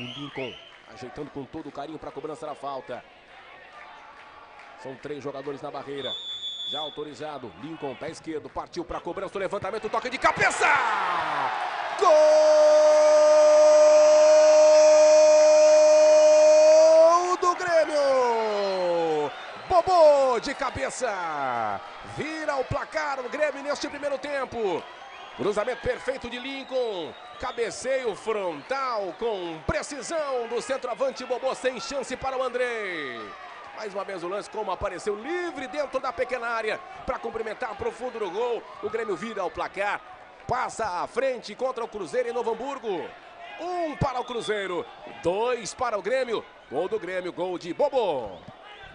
O Lincoln ajeitando com todo o carinho para a cobrança da falta. São três jogadores na barreira. Já autorizado. Lincoln, pé esquerdo. Partiu para a cobrança. O levantamento. Toque de cabeça. Gol do Grêmio. Bobô de cabeça. Vira o placar o Grêmio neste primeiro tempo. Cruzamento perfeito de Lincoln. Cabeceio frontal com precisão do centroavante Bobô. Sem chance para o Andrei. Mais uma vez o lance, como apareceu livre dentro da pequena área para cumprimentar profundo no gol. O Grêmio vira o placar, passa à frente contra o Cruzeiro em Novo Hamburgo. Um para o Cruzeiro, dois para o Grêmio. Gol do Grêmio, gol de Bobo.